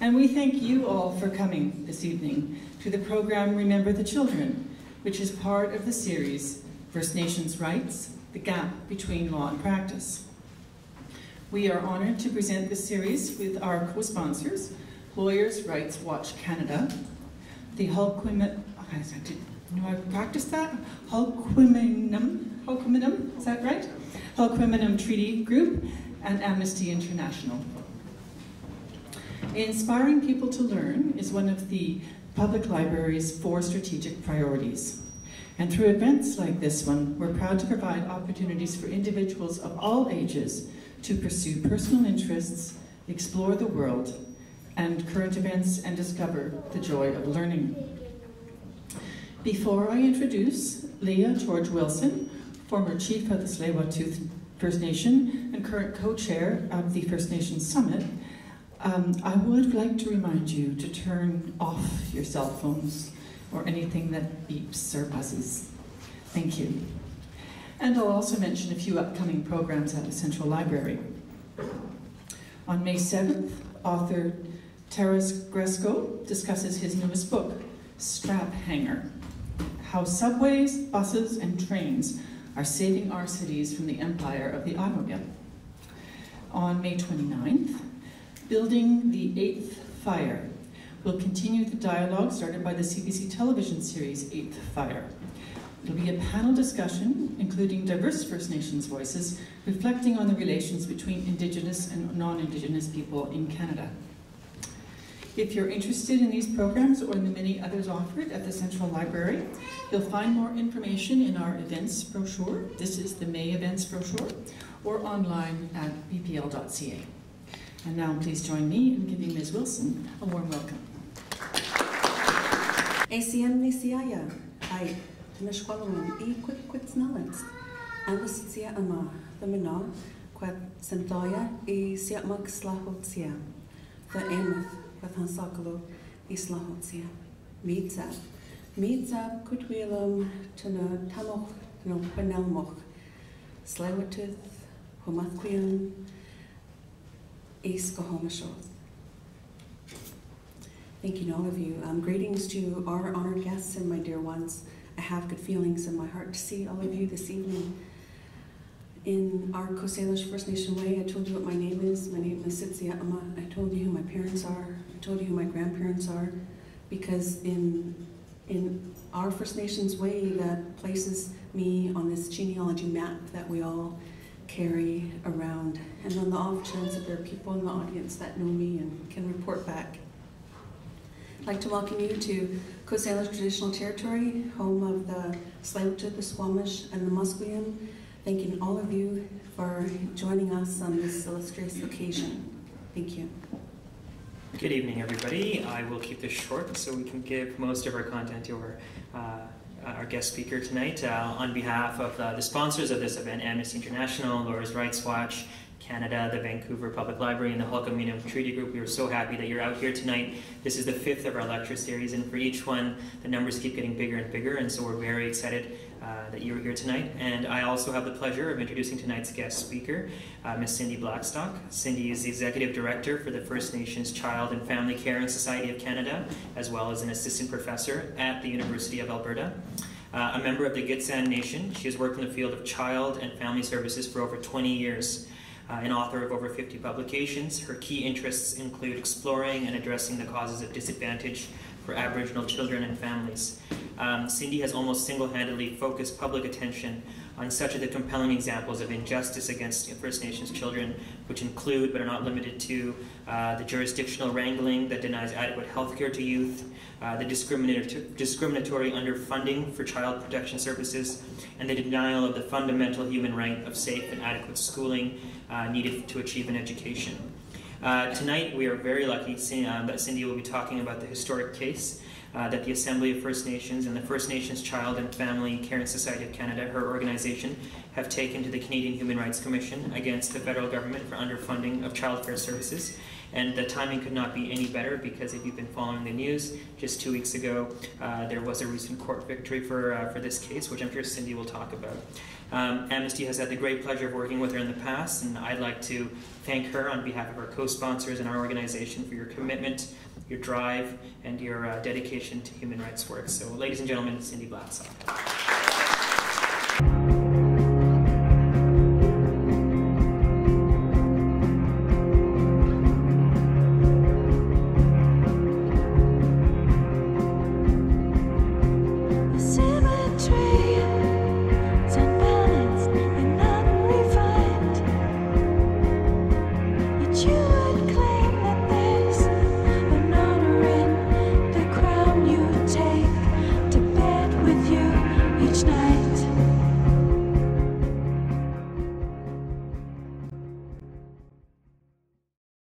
And we thank you all for coming this evening to the program Remember the Children, which is part of the series First Nations Rights The Gap Between Law and Practice. We are honored to present this series with our co sponsors, Lawyers' Rights Watch Canada, the Hulquim. Do I practice that? Hul'qumi'num, Hul'qumi'num, is that right? Hul'qumi'num Treaty Group and Amnesty International. Inspiring people to learn is one of the public library's four strategic priorities. And through events like this one, we're proud to provide opportunities for individuals of all ages to pursue personal interests, explore the world, and current events, and discover the joy of learning. Before I introduce Leah George Wilson, former chief of the Tsleil-Waututh First Nation and current co-chair of the First Nations Summit, um, I would like to remind you to turn off your cell phones or anything that beeps or buzzes. Thank you. And I'll also mention a few upcoming programs at the Central Library. On May 7th, author Taras Grescoe discusses his newest book, Straphanger How Subways, Buses, and Trains Are Saving Our Cities from the Empire of the Automobile. On May 29th, Building the Eighth Fire will continue the dialogue started by the CBC television series Eighth Fire. It'll be a panel discussion, including diverse First Nations voices, reflecting on the relations between Indigenous and non-Indigenous people in Canada. If you're interested in these programs or in the many others offered at the Central Library, you'll find more information in our events brochure. This is the May events brochure, or online at vpl.ca. And now please join me in giving Ms. Wilson a warm welcome. ACM ni siaya, ai, tana i quit quit ama, the mina, quat sentaya i sia mag. The emeth, slahot sia. Mitza. Mitza kutwilum tamoch no. Thank you to all of you. Um, greetings to our honored guests and my dear ones. I have good feelings in my heart to see all of you this evening. In our Coast Salish First Nation way, I told you what my name is. My name is Sitsia Ama. I told you who my parents are. I told you who my grandparents are. Because in, in our First Nations way, that places me on this genealogy map that we all carry around. And on the off chance that there are people in the audience that know me and can report back. I'd like to welcome you to Coast Salish Traditional Territory, home of the Tsleil-Waututh, the Squamish, and the Musqueam. Thanking all of you for joining us on this illustrious occasion. Thank you. Good evening, everybody. I will keep this short so we can give most of our content to our, uh, our guest speaker tonight. Uh, on behalf of uh, the sponsors of this event, Amnesty International, Lawyers' Rights Watch, Canada, the Vancouver Public Library, and the Hul'qumi'num Treaty Group. We are so happy that you're out here tonight. This is the fifth of our lecture series, and for each one, the numbers keep getting bigger and bigger, and so we're very excited uh, that you're here tonight. And I also have the pleasure of introducing tonight's guest speaker, uh, Ms. Cindy Blackstock. Cindy is the Executive Director for the First Nations Child and Family Caring Society of Canada, as well as an Assistant Professor at the University of Alberta. Uh, a member of the Gitxsan Nation, she has worked in the field of child and family services for over 20 years uh, an author of over 50 publications. Her key interests include exploring and addressing the causes of disadvantage for Aboriginal children and families. Um, Cindy has almost single-handedly focused public attention on such of the compelling examples of injustice against First Nations children, which include, but are not limited to, uh, the jurisdictional wrangling that denies adequate health care to youth, uh, the discriminatory underfunding for child protection services, and the denial of the fundamental human right of safe and adequate schooling uh, needed to achieve an education. Uh, tonight, we are very lucky uh, that Cindy will be talking about the historic case uh, that the Assembly of First Nations and the First Nations Child and Family Caring Society of Canada, her organization, have taken to the Canadian Human Rights Commission against the federal government for underfunding of childcare services. And the timing could not be any better because if you've been following the news, just two weeks ago, uh, there was a recent court victory for, uh, for this case, which I'm sure Cindy will talk about. Um, Amnesty has had the great pleasure of working with her in the past, and I'd like to thank her on behalf of our co sponsors and our organization for your commitment, your drive, and your uh, dedication to human rights work. So, ladies and gentlemen, Cindy Blackstock.